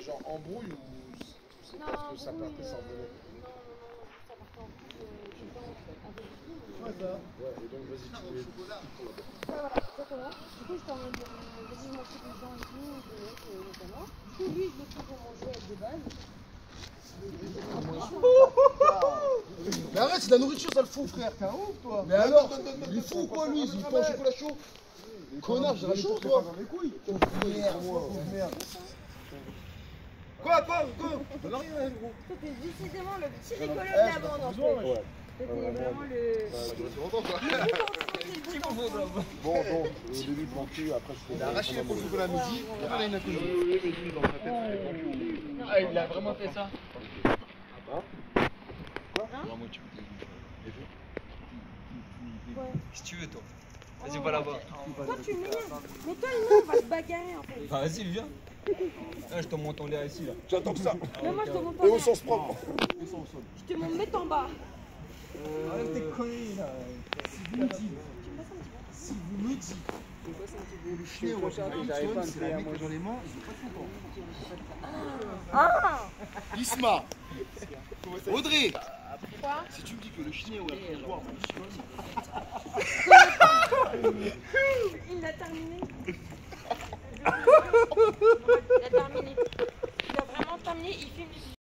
genre embrouille ou c'est parce que ça partait sans euh, voler Non, non, non, ça partait en couille euh, Ouais, ça. Ouais, et donc vas-y, tu voulais. Ouais, voilà, exactement. Du coup, j'étais en mode, euh, vas-y, je des gens et tout, notamment. Du coup, lui, je le trouve pour manger avec des balles. Mais arrête, c'est de la nourriture, ça le fout, frère. T'es un ouf, toi. Mais alors Il est fou ou quoi, lui Il prend un chocolat chaud. Connard, j'ai ramené pour toi. Merde, merde. Quoi, quoi, quoi Donne rien, hein, gros. C'était décidément le petit rigolo de la bande, en fait. Ouais. C'était vraiment le... Fait quoi. Bon, bon, au début, mon cul, après, c'était. Il a arraché pour le chocolat à midi. Là, il a que Oui, oui, mais lui, dans sa tête, c'était mon cul. Ah, il a vraiment fait ça Vraiment, tu peux Ouais. Si tu veux, toi. Vas-y, on va là-bas. Toi, tu m'énerves. Mais toi, non, on va se bagarrer, en fait. Bah, vas-y, viens. Ah, je te monte en l'air ici, là. J'attends que ça. Mais moi, je te montre Et pas. au sens propre. Je te montre mettre en bas. Arrête tes conneries, là. Si vous me dites, si vous me dites le chien ou Washington, c'est la mec dans les mains, ils sont pas contents. Ah Isma Audrey Quoi Si tu me dis que le chien ou la boire Washington, Il l'a terminé. Mais il fait